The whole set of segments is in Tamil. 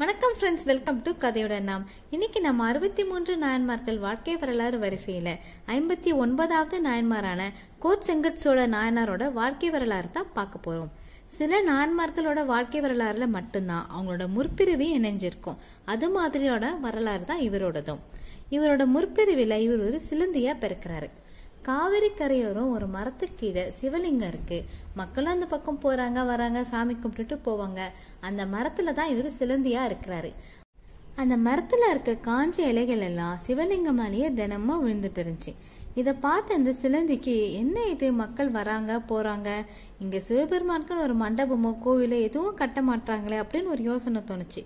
வணக்கம் ஃப்ரெண்ட்ஸ் வெல்கம் டு கதையோட நாம் இன்னைக்கு நம்ம அறுபத்தி மூன்று நாயன்மார்கள் வாழ்க்கை வரலாறு வரிசையில ஐம்பத்தி ஒன்பதாவது நாயன்மாரான கோச் செங்கட் சோழ நாயனாரோட வாழ்க்கை வரலாறு தான் பார்க்க போறோம். சில நாயன்மார்களோட வாழ்க்கை வரலாறுல மட்டும்தான் அவங்களோட முற்பிரிவு இணைஞ்சிருக்கும். அது மாதிரியோட வரலாறு தான் இவரோடதும். இவரோட முற்பிரிவில் இவர் ஒரு சிலந்தியா பிறக்கிறாரு. காவிரி கரையோரம் ஒரு மரத்துக்கீழே சிவலிங்கம் இருக்கு. மக்களும் அந்த பக்கம் போறாங்க வராங்க சாமி கும்பிட்டுட்டு போவாங்க. அந்த மரத்துல தான் இவர் சிலந்தியா இருக்கிறாரு. அந்த மரத்துல இருக்க காஞ்ச இலைகள் எல்லாம் சிவலிங்கம் மேலேயே தினமும் விழுந்துட்டு இருந்துச்சு. இத பார்த்த அந்த சிலந்திக்கு என்ன இது? மக்கள் வராங்க போறாங்க. இங்க சிவபெருமானுக்குன்னு ஒரு மண்டபமோ கோவிலோ எதுவும் கட்ட மாட்டாங்களே அப்படின்னு ஒரு யோசனை தோணுச்சு.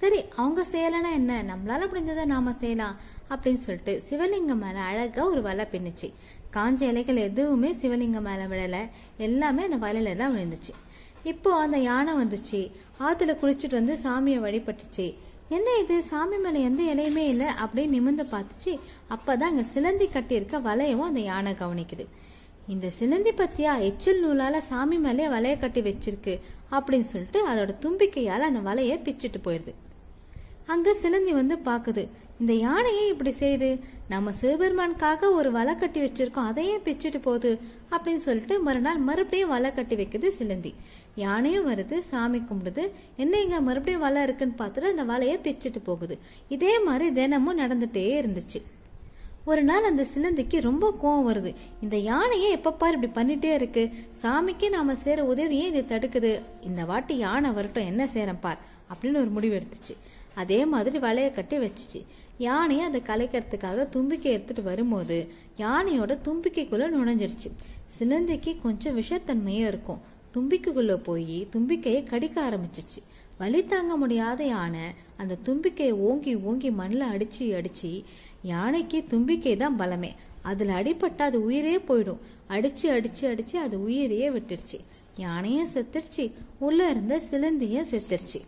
சரி அவங்க செய்யலைன்னா என்ன? நம்மளால முடிஞ்சதை நாம செய்யலாம் அப்படின்னு சொல்லிட்டு சிவலிங்கம் மேல அழகா ஒரு வலை பின்னுச்சு. காஞ்ச இலைகள் எதுவுமே சிவலிங்கம் மேல விழல. எல்லாமே அந்த வலையில தான் விழுந்துச்சு. இப்போ அந்த யானை வந்துச்சு. ஆத்துல குளிச்சுட்டு வந்து சாமியை வழிபட்டுச்சு. என்ன இது? சாமி மேல எந்த இலையுமே இல்லை அப்படின்னு நிமிர்ந்து பார்த்துச்சு. அப்பதான் அங்க சிலந்தி கட்டியிருக்க வலையவும் அந்த யானை கவனிக்குது. இந்த சிலந்தி பத்தியா? எச்சில் நூலால சாமி மேலே வலைய கட்டி வச்சிருக்கு அப்படின்னு சொல்லிட்டு அதோட தும்பிக்கையால அந்த வலைய பிச்சுட்டு போயிடுது அங்க சிலந்தி வந்து பாக்குது இந்த யானையே இப்படி செய்யுது நம்ம சிவபெருமானுக்காக ஒரு வலை கட்டி வச்சிருக்கோம் அதையே பிச்சுட்டு போகுது அப்படின்னு சொல்லிட்டு மறுநாள் மறுபடியும் வலை கட்டி வைக்குது சிலந்தி யானையும் வருது சாமி கும்பிடுது. என்ன இங்க மறுபடியும் வலை இருக்குன்னு பார்த்துட்டு அந்த வலையை பிச்சுட்டு போகுது. இதே மாதிரி தினமும் நடந்துட்டே இருந்துச்சு. ஒரு நாள் அந்த சிலந்திக்கு ரொம்ப கோவம் வருது. இந்த யானையே எப்பப்பார் இப்படி பண்ணிட்டே இருக்கு. சாமிக்கு நாம சேர உதவியே இது தடுக்குது. இந்த வாட்டி யானை வரட்டும் என்ன சேரம் பார் அப்படின்னு ஒரு முடிவு எடுத்துச்சு. அதே மாதிரி வலையை கட்டி வச்சுச்சு. யானையை அதை கலைக்கிறதுக்காக தும்பிக்கை எடுத்துட்டு வரும்போது யானையோட தும்பிக்கைக்குள்ள நுழைஞ்சிடுச்சு சிலந்திக்கு கொஞ்சம் விஷத்தன்மையும் இருக்கும். தும்பிக்கைக்குள்ள போய் தும்பிக்கையை கடிக்க ஆரம்பிச்சிச்சு. வலி தாங்க முடியாத யானை அந்த தும்பிக்கையை ஓங்கி ஓங்கி மண்ணில் அடிச்சு அடிச்சு யானைக்கு தும்பிக்கை தான் பலமே. அதில் அடிபட்டா அது உயிரே போயிடும். அடிச்சு அடிச்சு அடிச்சு அது உயிரையே விட்டுருச்சு. யானையும் செத்துருச்சு. உள்ள இருந்த சிலந்தியும் செத்துருச்சு.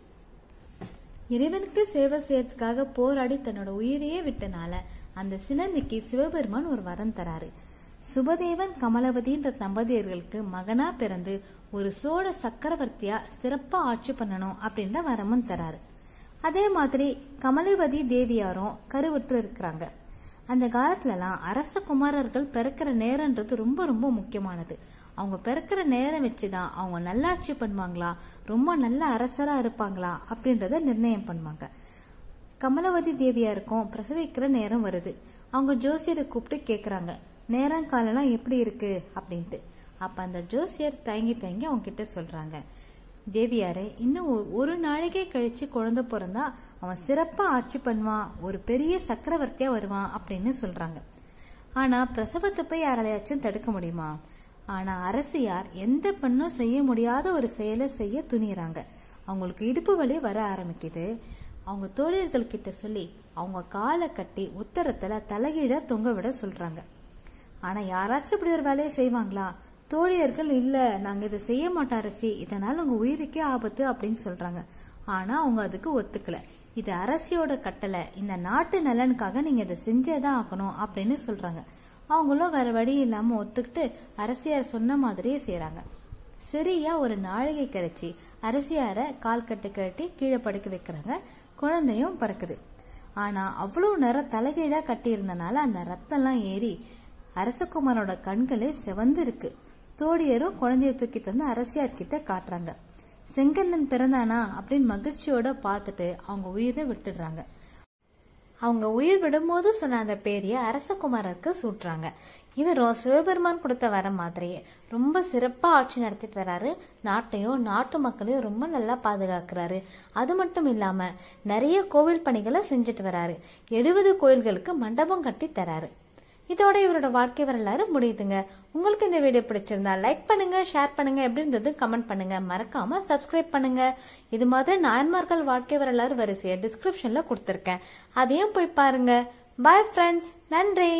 இறைவனுக்கு சேவை செய்யறதுக்காக போராடி தன்னோட உயிரையே விட்டனால அந்த சிலந்திக்கு சிவபெருமான் ஒரு வரம் தராரு. சுபதேவன் கமலவதின்ற தம்பதியர்களுக்கு மகனா பிறந்து ஒரு சோழ சக்கரவர்த்தியா சிறப்பா ஆட்சி பண்ணணும் அப்படின்ற வரமும் தராரு. அதே மாதிரி கமலவதி தேவியாரும் கருவுற்று இருக்கிறாங்க. அந்த காலத்துலலாம் அரச குமாரர்கள் பிறக்கிற நேரம்ன்றது ரொம்ப ரொம்ப முக்கியமானது. அவங்க பிறக்கிற நேரம் வச்சுதான் அவங்க நல்லாட்சி பண்ணுவாங்களா? ரொம்ப நல்ல அரசரா இருப்பாங்களா? அப்படின்றத நிர்ணயம் பண்ணுவாங்க. கமலவதி தேவியா இருக்கும் பிரசவிக்கிற நேரம் வருது. அவங்க ஜோசியரை கூப்பிட்டு கேக்குறாங்க. நேரம் காலம்லாம் எப்படி இருக்கு? அப்படின்ட்டு. அப்ப அந்த ஜோசியர் தயங்கி தயங்கி அவங்க கிட்ட சொல்றாங்க. தேவியாரே இன்னும் ஒரு நாளைக்கே கழிச்சு குழந்தை பிறந்தா அவன் சிறப்பா ஆட்சி பண்ணுவான். ஒரு பெரிய சக்கரவர்த்தியா வருவான். அப்படின்னு சொல்றாங்க. ஆனா பிரசவத்தை போய் யாராலையாச்சும் தடுக்க முடியுமா? ஆனா அரசியார் எந்த பெண்ணும் செய்ய முடியாத ஒரு செயலை செய்ய துணியறாங்க. அவங்களுக்கு இடுப்பு வலி வர ஆரம்பிக்குது. அவங்க தோழியர்கள் கிட்ட சொல்லி அவங்க காலை கட்டி உத்தரத்துல தலைகீழ தொங்க விட சொல்றாங்க. ஆனா யாராச்சும் இப்படி ஒரு வேலையை செய்வாங்களா? தோழியர்கள் இல்ல நாங்க இதை செய்ய மாட்டோம் அரசி இதனால உங்க உயிருக்கே ஆபத்து அப்படின்னு சொல்றாங்க. ஆனா அவங்க அதுக்கு ஒத்துக்கல. இது அரசியோட கட்டளை. இந்த நாட்டு நலனுக்காக நீங்க இதை செஞ்சேதான் ஆகணும் அப்படின்னு சொல்றாங்க. அவங்களும் வேற வழி இல்லாம ஒத்துக்கிட்டு அரசியார் சொன்ன மாதிரியே செய்யறாங்க சரியா ஒரு நாழிகை கிடைச்சி அரசியார கால் கட்டு கட்டி கீழே படுக்க வைக்கிறாங்க. குழந்தையும் பறக்குது. ஆனா அவ்வளவு நேரம் தலைகீழா கட்டி இருந்தனால அந்த ரத்தம்லாம் ஏறி அரசகுமாரோட கண்களே செவந்து இருக்கு. தோடியரும் குழந்தைய தூக்கிட்டு வந்து அரசியார் கிட்ட காட்டுறாங்க. செங்கண்ணன் பிறந்தானா அப்படின்னு மகிழ்ச்சியோட பார்த்துட்டு அவங்க உயிரை விட்டுடுறாங்க. அவங்க உயிர் விடும்போது சொன்ன அந்த பேரிய அரசகுமாரருக்கு சூட்டுறாங்க. இவர் சிவபெருமான் கொடுத்த வர மாதிரியே ரொம்ப சிறப்பாக ஆட்சி நடத்திட்டு வராரு. நாட்டையும் நாட்டு மக்களையும் ரொம்ப நல்லா பாதுகாக்கிறாரு. அது மட்டும் இல்லாமல் நிறைய கோவில் பணிகளை செஞ்சுட்டு வராரு. எழுபது கோயில்களுக்கு மண்டபம் கட்டி தராரு. இதோட இவரோட வாழ்க்கை வரலாறு முடியுதுங்க. உங்களுக்கு இந்த வீடியோ பிடிச்சிருந்தா லைக் பண்ணுங்க ஷேர் பண்ணுங்க. எப்படி இருந்தது கமெண்ட் பண்ணுங்க. மறக்காம சப்ஸ்கிரைப் பண்ணுங்க. இது மாதிரி நாயன்மார்கள் வாழ்க்கை வரலாறு வரிசையை டிஸ்கிரிப்ஷன்ல கொடுத்துருக்கேன். அதையும் போய் பாருங்க. பாய் ஃப்ரெண்ட்ஸ் நன்றி.